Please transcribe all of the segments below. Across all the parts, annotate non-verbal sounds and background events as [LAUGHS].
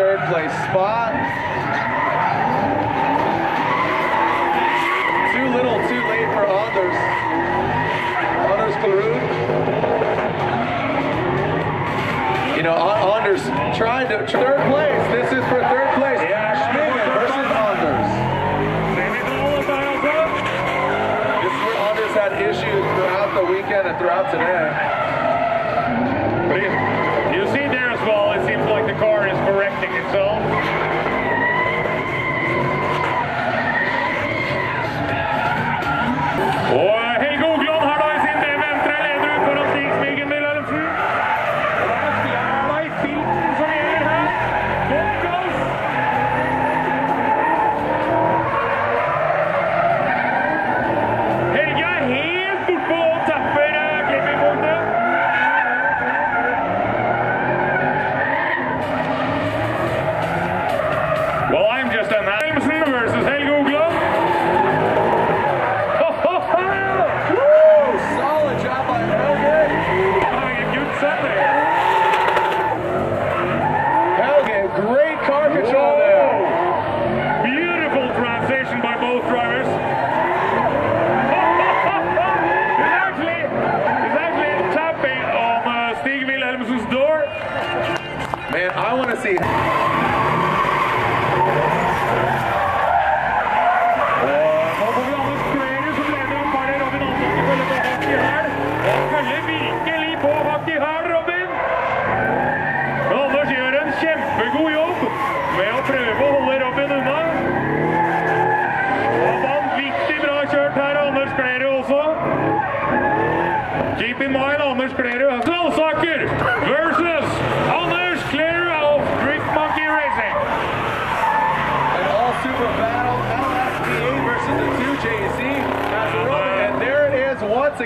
third place spot. Too little, too late for Anders. Anders Clarud. You know, An- Anders trying to third place.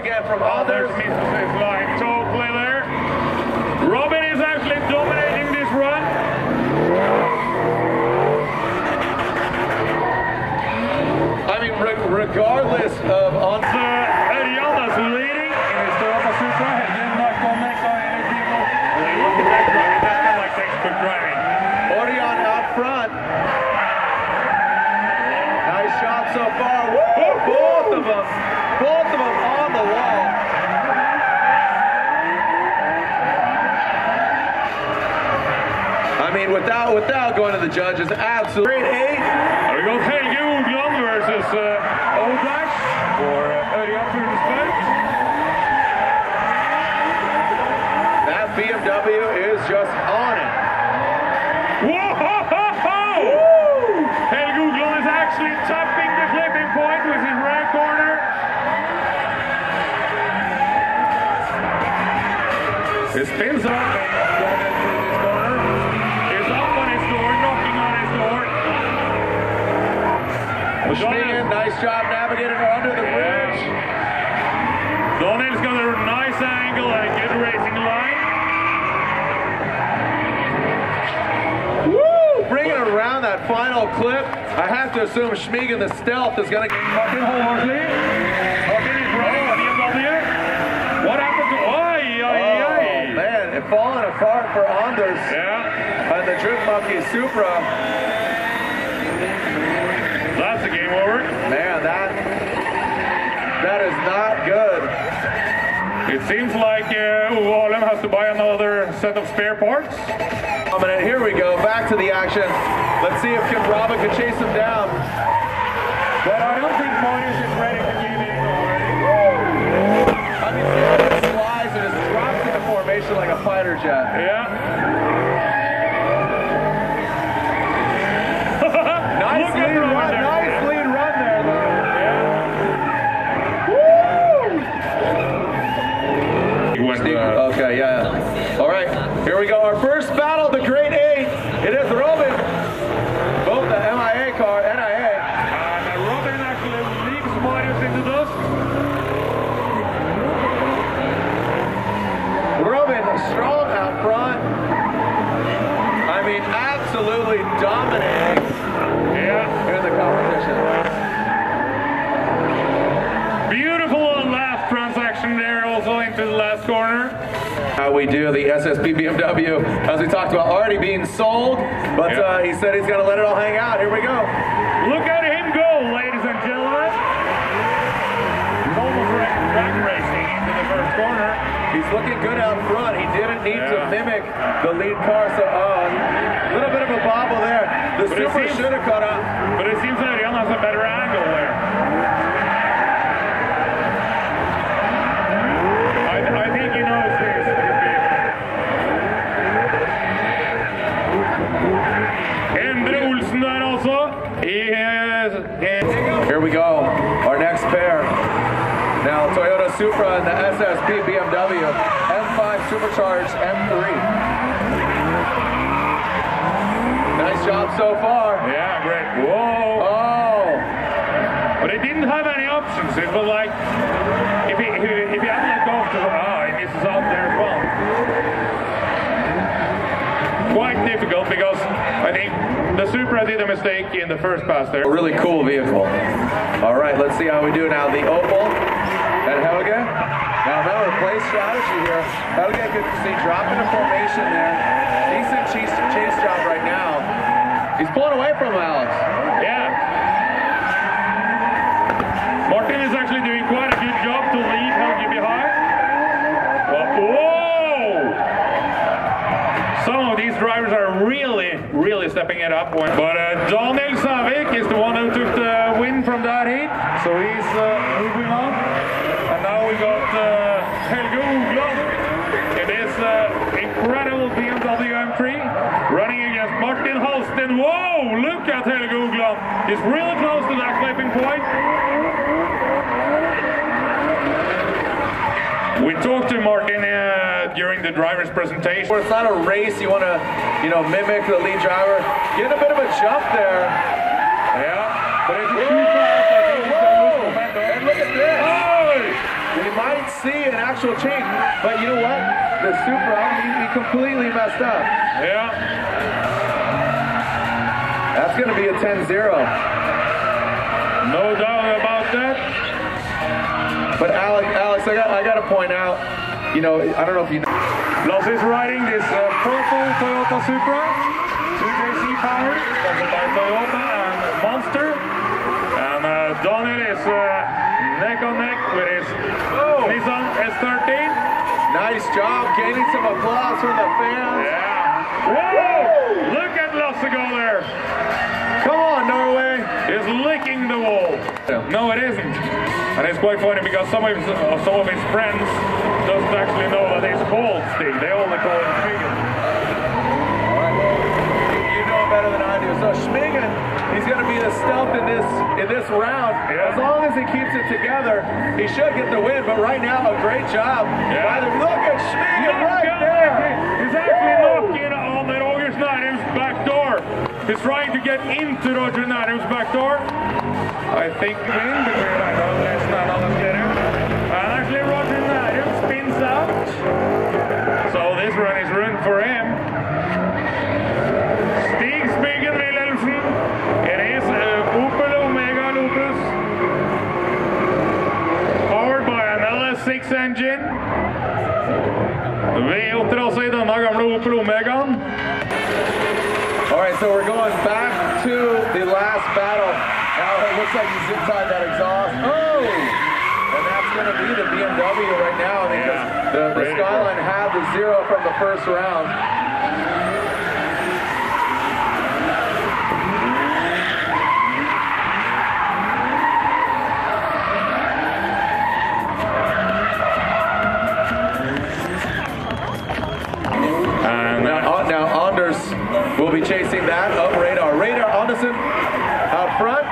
Again from Others misses his line totally there. Robin is actually dominating this run. I mean, re- regardless of on. Uh, Ørjan is leading in his Toyota Supra. Helgen not connected anything. Hey, look at that driving. That's kind of like textbook driving. Orion out front. Nice shot so far. Woo! Both of them. Both of them on the wall. I without going to the judges, absolutely. Great eight. There we go. Helge Ogland versus uh, Odash for uh, Fuglesberg. That BMW is just on it. Whoa! Helge Ogland is actually tapping the clipping point with his right corner. It spins up. Schmigen, nice job navigating her under the bridge. Daniel's got a nice angle and a good racing line. Woo! Bringing it around that final clip. I have to assume Schmigen, the stealth, is going to. Horsley. Martin is running BMW. What happened to... Oi, oi, Oh, oi. man, it falling apart for Anders Yeah, and the Drift Monkey Supra. that's the game over. Man, that that is not good. It seems like uh, Uwe has to buy another set of spare parts. And here we go, back to the action. Let's see if Kim Robin can chase him down. But I don't think Marius is ready to give in already. I mean, it slides and just drops into formation like a fighter jet. Yeah. Nice Look at lead Robin run, there. nice lead run there, though. He went, Steve- uh, Okay, yeah. All right, here we go. Our first battle, the Great Eight. It is Robin. Both the MIA car, NIA. and Robin actually leaves Marius in the dust. Robin strong out front. We do. The SSP BMW, as we talked about, already being sold, but Yeah. uh, he said he's going to let it all hang out. Here we go. Look at him go, ladies and gentlemen. Drag racing into the first corner. He's looking good out front. He didn't need to mimic the lead car, so uh, a little bit of a bobble there. The But Super should have caught up. But it seems that Jan has a better angle there. I, I think he knows this. Endre Olsen der altså. I, eh, Here we go. Our next pair. Now Toyota Supra and the SSP BMW M5 Supercharged M3. Job so far. yeah, great. Whoa. Oh, But it didn't have any options. It was like, if he, if he, he hadn't let go of the, ah, he misses out there as well. Quite difficult because I think the Supra did a mistake in the first pass there. a really cool vehicle. All right, let's see how we do now. The Opel and Helge. Now remember, play strategy here. Helge could see drop into formation there. Decent chase, chase job right now. He's pulling away from Alex. Yeah. Martin is actually doing quite a good job to leave Helge behind. Whoa! Some of these drivers are really, really stepping it up. But uh, Daniel Savik is the one who took the win from that heat. So he's uh, moving on. And now we got uh, Helge Ogland. It is uh, incredible BMW M3 running against Martin Halsten. Whoa! Look at Helge Ogland. He's really close to that clipping point. We talked to Martin uh, during the driver's presentation. Where it's not a race, you want to, you know, mimic the lead driver. Get a bit of a jump there. Yeah, but if you fast, I think you can lose momentum. And look at this. Oh! We might see an actual change, but you know what? The Supra, he, he completely messed up. Yeah, That's going to be a 10-0. no doubt about that. But Alex, Alex, I got, I got to point out, you know, I don't know if you know. Lasse is riding this uh, purple Toyota Supra, 2JZ powered, sponsored by Toyota and Monster. And uh, Daniel is uh, neck on neck with his Nissan S13. Nice job, gaining some applause from the fans. Yeah. Whoa! Look at Lasse go there. Come on, Norway. He's licking the wall. No, it isn't. And it's quite funny because some of his, uh, some of his friends doesn't actually know that he's called Stig. They only call him right, you know better than I do. So Schmigen, he's going to be the stealth in this in this round. Yeah. As long as he keeps it together, he should get the win. But right now, a great job. Yeah. By the, look at Schmigen right He's trying to get into Roger Snærum's back door. I think win between Roger Snærum and Snærum. And actually Roger Snærum spins out. So this run is ruined for him. Stig Spigen Wilhelmsen. It is uh, Opel Omega Lotus. Powered by an LS6 engine. V8 altså i denne gamle Opel Omegaen. All right, so we're going back to the last battle. Now it looks like he zip tied that exhaust. Oh! And that's going to be the BMW right now because Yeah. the, the Skyline had the zero from the first round. And uh, Now, now Anders will be chasing that up Reidar. Reidar Anderson out front.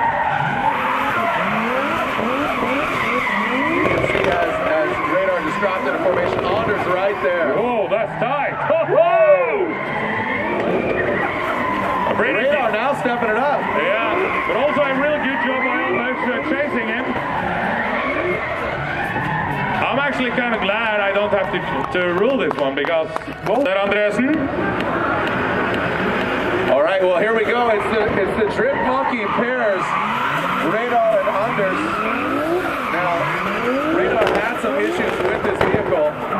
You can see as, as Reidar just dropped into formation. Anders right there. whoa, that's tight. Whoa! Reidar now stepping it up. Yeah, but also a really good job by Anders uh, chasing him. I'm actually kind of glad I don't have to, to rule this one because that Andresen. All right, well here we go. It's the it's the Drift Monkey pairs, Reidar and Anders. Now, Reidar had some issues with this vehicle.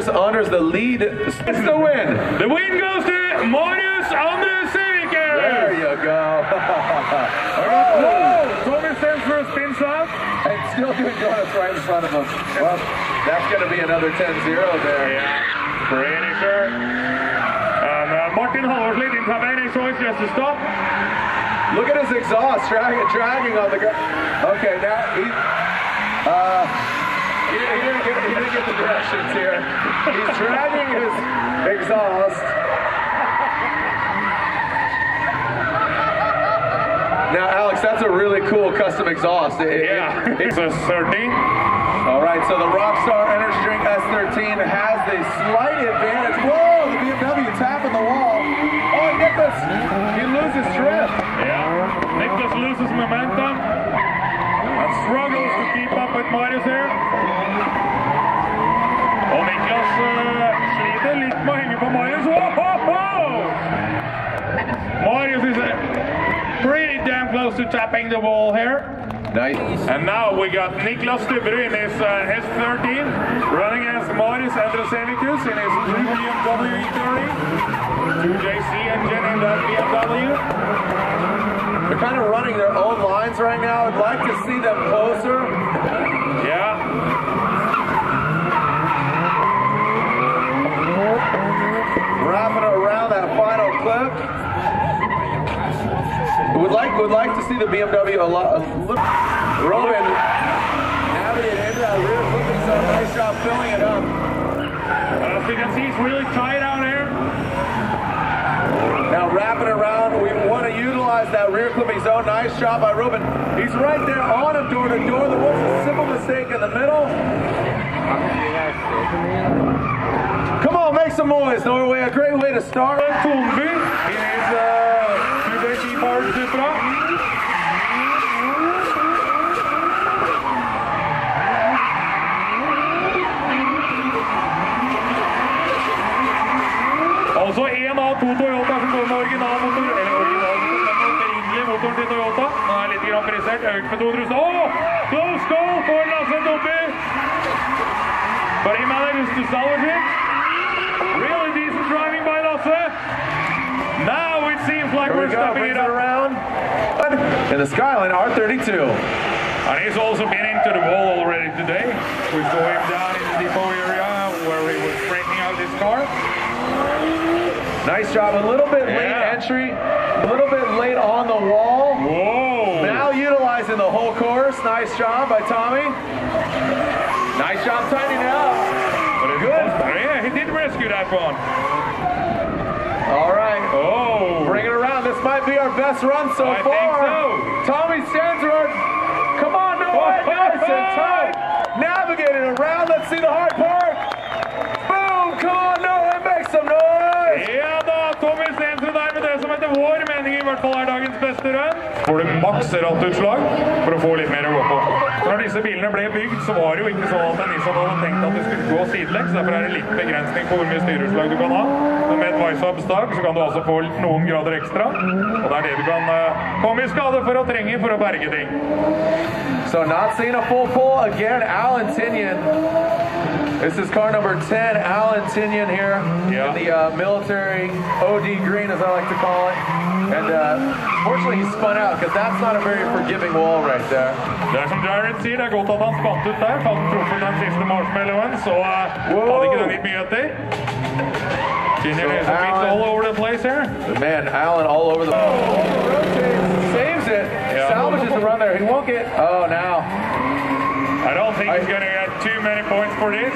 Wonders the lead. It's the win. The win goes to Marius Andre Seviker. There you go. [LAUGHS] Whoa! Tommy stands for a spin shot. and still doing donuts right in front of him. Well, that's going to be another 10-0 there. Yeah, pretty sure. And uh, Martin Halvorslid didn't have any choice just to stop. Look at his exhaust dragging, dragging on the ground. Okay, now he, uh, he, he didn't get, he didn't get the directions here. He's dragging his exhaust. Now, Alex, that's a really cool custom exhaust. It- Yeah, it- it's a 13. all right, so the Rockstar Energy Drink S13 has the slight advantage. Whoa, the BMW tapping the wall. Oh, Nicholas, he loses trip. Yeah, Niklas loses momentum and struggles to keep up with Marius here. Niklas uh, sliter litt med å henge på Marius. Whoa, whoa, whoa! Marius is uh, pretty damn close to tapping the wall here. Nice. And now we got Niklas Stubberud in his uh, S13 running as Marius Androsevicus in his BMW E30. 2JZ engine in that BMW. They're kind of running their own lines right now. I'd like to see them closer. Yeah. Wrapping around that final clip. Would like would like to see the BMW a lot. A little, Roman navigating into that rear flipping zone. Nice job filling it up. As you can see, it's really tight out here. Now wrapping around, we want to utilize that rear clipping zone. Nice job by Ruben. He's right there on him door to door. There was a simple mistake in the middle. Come on, make some noise, Norway. A great way to start. Tonby in his uh, 2JC Power Supra. Altså en av to Toyota som går med originalmotor, eller originalmotor, motoren til Toyota. Den er litt grann frisert, økt med 2000. Åh! Close goal for Lasse Dobby! But he managed to salvage it. Seems like Here we're we go, stepping it around. In the Skyline R32. And he's also been into the wall already today. We saw him down in the depot area where he was straightening out his car. Nice job. A little bit late Yeah. entry, a little bit late on the wall. Whoa! Now utilizing the whole course. Nice job by Tommy. Nice job tightening it up. But it Good. yeah, he did rescue that one. All right. Oh! Bring it around. This might be our best run so I far. think so. Tommy Sandsrud. Come on, no oh, way. Nice and tight. Navigating around. Let's see the hard part. Hvert fall er dagens beste run. Får du maks rattutslag for å få litt mer å gå på. Når disse bilene ble bygd, så var det jo ikke sånn at Nissan hadde tenkt at det skulle gå sidelengs. Derfor er det litt begrensning på hvor mye styreutslag du kan ha. Men med et Weissab-stag så kan du altså få noen grader ekstra. Og det er det du kan eh, komme i skade for å trenge for å berge ting. So not seeing a full pull again. Alan Tinian. This is car number 10, Alan Tinian here Yeah. in the uh, military OD green, as I like to call it. And uh, fortunately, he spun out because that's not a very forgiving wall right there. Det er som Jared sier, det er godt at han spant ut der. Hadde han truffet den siste marshmallowen, så Wow. hadde ikke den gitt mye etter. Tinian So is a all over the place here. But man, Alan all over the. Rotates, saves it, Yeah. salvages the run there. He won't get. Oh, now I don't think he's gonna get too many points for this.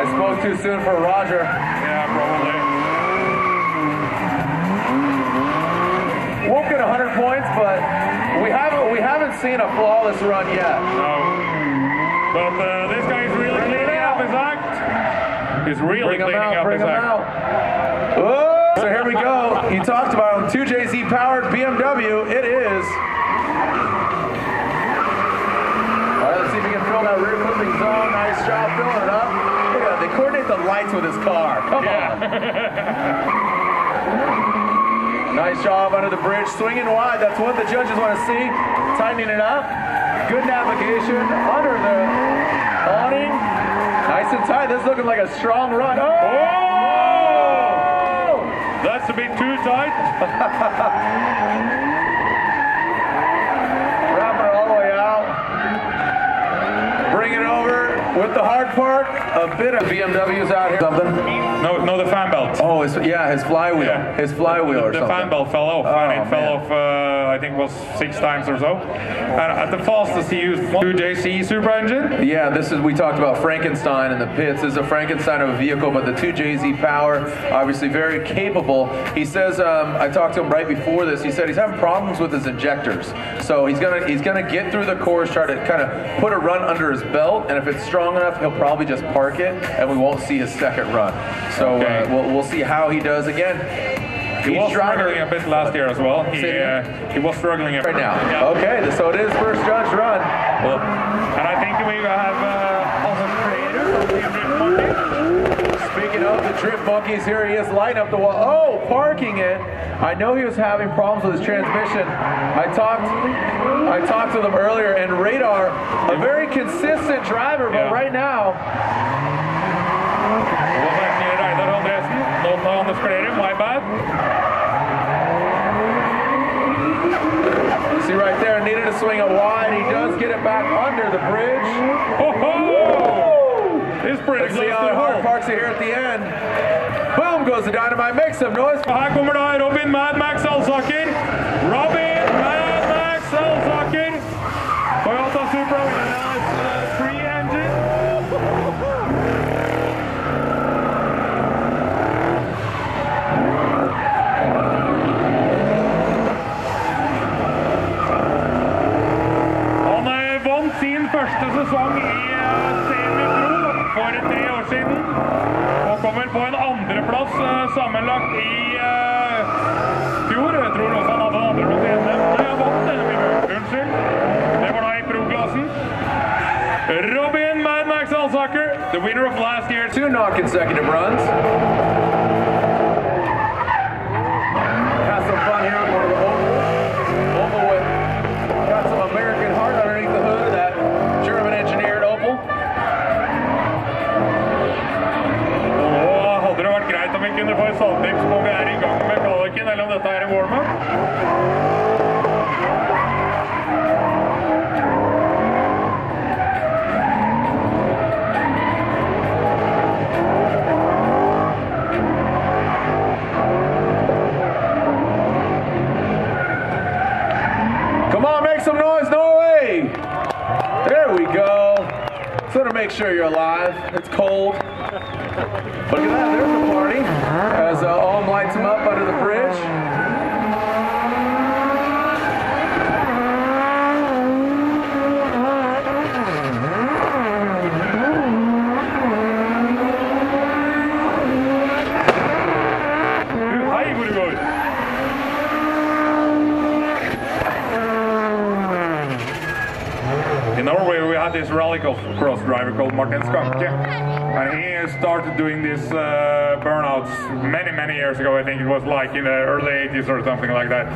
I spoke too soon for Roger. Yeah, probably. Won't get 100 points, but we haven't we haven't seen a flawless run yet. No. But uh, this guy's really cleaning up his act. He's really Bring cleaning out, up bring his him act. out. Oh, so here we go. He talked about him. 2JZ powered BMW. It is. All right, let's see if we can fill that rear clipping zone. Nice job filling it up. Look at that. They coordinate the lights with his car. Come on. [LAUGHS] Nice job under the bridge, swinging wide. That's what the judges want to see. Tightening it up. Good navigation under the awning. Nice and tight. This is looking like a strong run. Oh! Oh! That's a bit too tight. [LAUGHS] Wrapper all the way out. Bring it over with the hard part. A bit of BMWs out here. Something. No, no, the fan belt. Oh, his, yeah, his flywheel. Yeah. His flywheel or the something. fan belt fell off, Oh, and it fell off. Uh, I think it was six times or so. And at the fastest, he used one 2JZ Super engine. Yeah, this is we talked about Frankenstein in the pits. This is a Frankenstein of a vehicle, but the 2JZ power, obviously very capable. He says, um, I talked to him right before this. He said he's having problems with his injectors, so he's gonna he's gonna get through the course, try to kind of put a run under his belt, and if it's strong enough, he'll probably just park it, and we won't see his second run. So Okay. uh, we'll, we'll see how he does again. He was driver- struggling a bit last year as well. He uh, he was struggling a bit right now. Yeah. Okay, so it is first judge run. Well, and I think we have uh, also creator from Team Drift Monkey. The Drift Monkeys, here he is lighting up the wall. Oh, parking it. I know he was having problems with his transmission. I talked I talked to them earlier, and Reidar, a very consistent driver, but Yeah. right now, Det var verkligen Reidar Andresen. Någon av Anders Kleire, my bad. see right there, needed to swing it wide. He does get it back under the bridge. Ho, This pretty Let's see how to hard parks it here at the end. Boom goes the dynamite, make some noise. Og Her kommer da Robin Mad Max Alsaker. Robin For tre år siden. Og kommer på en andreplass eh, sammenlagt i eh, fjor. Jeg tror også han hadde en andreplass i NM. Nei, han vant denne bilen. Unnskyld. Det var da i pro-klassen. Robin Mad Max Alsaker, the winner of last year's Two non-consecutive runs. Vi er i gang med kvaliken, eller om dette er en warm-up? Come on, make some noise! There we go. So to make sure you're alive, it's cold. Look at that, there's the party. As uh, Ohm lights him up under the bridge. In Norway, we had this rally cross driver called Martin Schanche, started doing these uh, burnouts many, many years ago. I think it was like in the early 80s or something like that.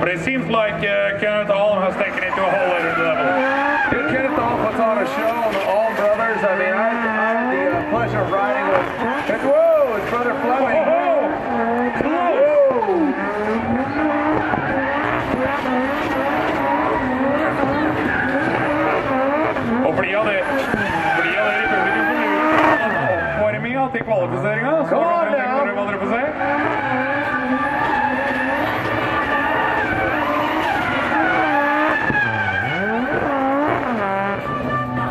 But it seems like uh, Kenneth Alm has taken it to a whole other level. Kenneth Alm puts on a show on the Alm Brothers. I mean, I, I had the uh, pleasure of riding with. Whoa, his brother Fleming. Whoa. Og fordi av det fordi av det i publikum som lurer på til kvalifiseringa, så Come on now. dere hva dere får se.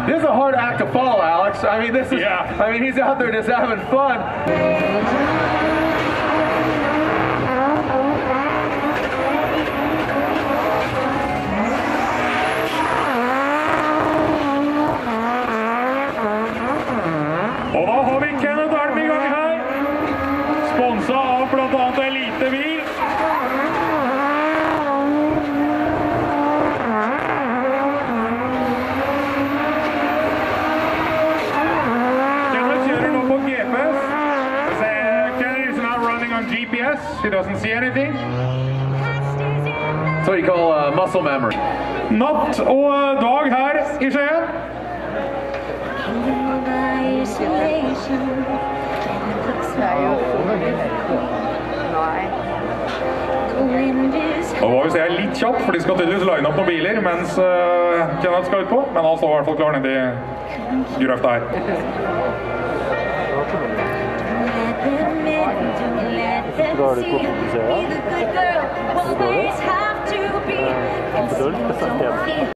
This is a hard act to follow, Alex. I mean, this is. Yeah. I mean, he's out there just having fun. Og da har vi Kenneth Alm i gang her. Sponsa av bl.a. Elitebil. Kenneth kjører nå på GPS. Se, Kenneth running on GPS. He doesn't see anything. That's what you call uh, muscle memory. Natt og dag her i Skien. Nå var vi se litt kjapp, for de skal tydeligvis line opp noen biler mens uh, Kenneth skal utpå. Men han står i hvert fall klar nedi grøfta her. Drar du?